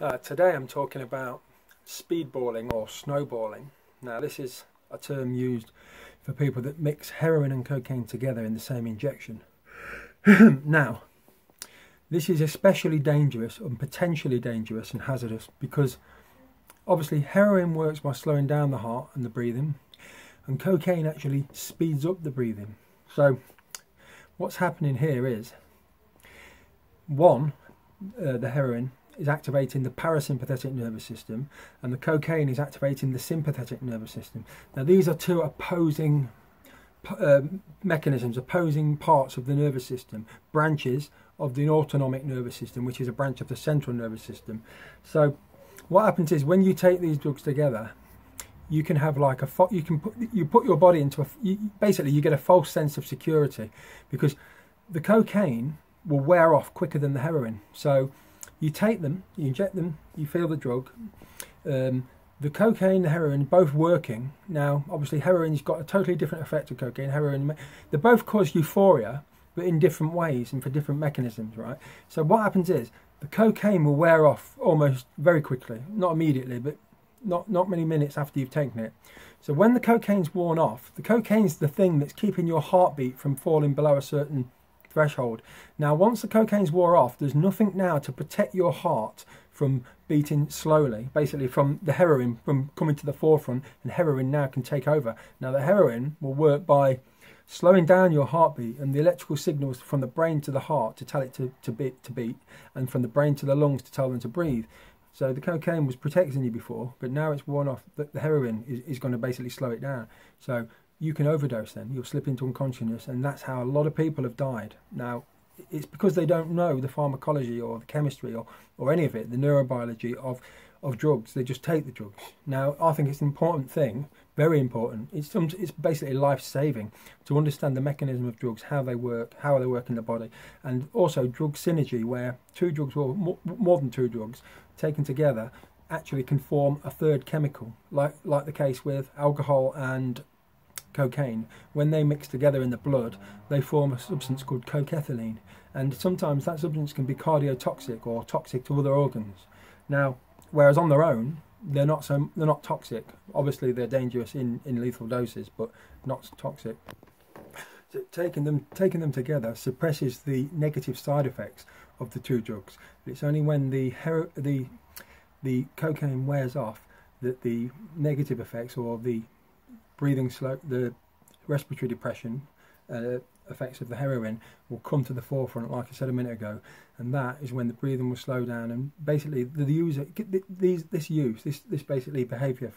Uh, today I'm talking about speedballing or snowballing. Now this is a term used for people that mix heroin and cocaine together in the same injection. now, this is especially dangerous and potentially dangerous and hazardous because obviously heroin works by slowing down the heart and the breathing and cocaine actually speeds up the breathing. So what's happening here is one, uh, the heroin is activating the parasympathetic nervous system and the cocaine is activating the sympathetic nervous system. Now, these are two opposing uh, mechanisms, opposing parts of the nervous system, branches of the autonomic nervous system, which is a branch of the central nervous system. So, what happens is when you take these drugs together, you can have like a you can put you put your body into a you, basically you get a false sense of security because the cocaine will wear off quicker than the heroin. So you take them, you inject them, you feel the drug. Um, the cocaine, the heroin, both working. Now, obviously, heroin's got a totally different effect to cocaine. Heroin, they both cause euphoria, but in different ways and for different mechanisms, right? So what happens is the cocaine will wear off almost very quickly, not immediately, but not not many minutes after you've taken it. So when the cocaine's worn off, the cocaine's the thing that's keeping your heartbeat from falling below a certain threshold. Now, once the cocaine's wore off, there's nothing now to protect your heart from beating slowly, basically from the heroin from coming to the forefront, and heroin now can take over. Now, the heroin will work by slowing down your heartbeat and the electrical signals from the brain to the heart to tell it to, to beat to beat, and from the brain to the lungs to tell them to breathe. So the cocaine was protecting you before, but now it's worn off. The, the heroin is, is going to basically slow it down. So you can overdose then. You'll slip into unconsciousness, and that's how a lot of people have died. Now, it's because they don't know the pharmacology or the chemistry or, or any of it, the neurobiology of, of drugs. They just take the drugs. Now, I think it's an important thing, very important. It's, some, it's basically life saving to understand the mechanism of drugs, how they work, how they work in the body, and also drug synergy, where two drugs or more, more than two drugs taken together actually can form a third chemical, like like the case with alcohol and cocaine, when they mix together in the blood, they form a substance called cocaethylene. And sometimes that substance can be cardiotoxic or toxic to other organs. Now, whereas on their own, they're not so they're not toxic. Obviously, they're dangerous in, in lethal doses, but not toxic. So taking them taking them together suppresses the negative side effects of the two drugs. It's only when the the the cocaine wears off that the negative effects or the breathing slow, the respiratory depression uh, effects of the heroin will come to the forefront, like I said a minute ago, and that is when the breathing will slow down. And basically, the, the user, these, this use, this, this basically behaviour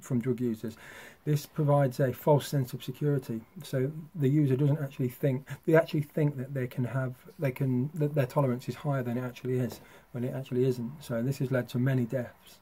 from drug users, this provides a false sense of security. So the user doesn't actually think they actually think that they can have they can that their tolerance is higher than it actually is when it actually isn't. So this has led to many deaths.